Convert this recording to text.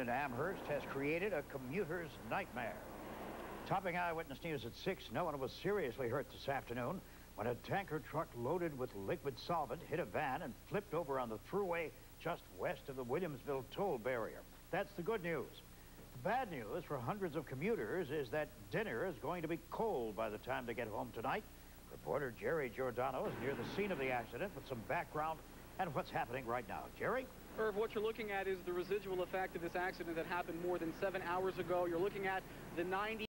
in Amherst has created a commuter's nightmare. Topping Eyewitness News at 6, no one was seriously hurt this afternoon when a tanker truck loaded with liquid solvent hit a van and flipped over on the thruway just west of the Williamsville toll barrier. That's the good news. The bad news for hundreds of commuters is that dinner is going to be cold by the time they get home tonight. Reporter Jerry Giordano is near the scene of the accident with some background and what's happening right now. Jerry? Irv, what you're looking at is the residual effect of this accident that happened more than seven hours ago. You're looking at the 90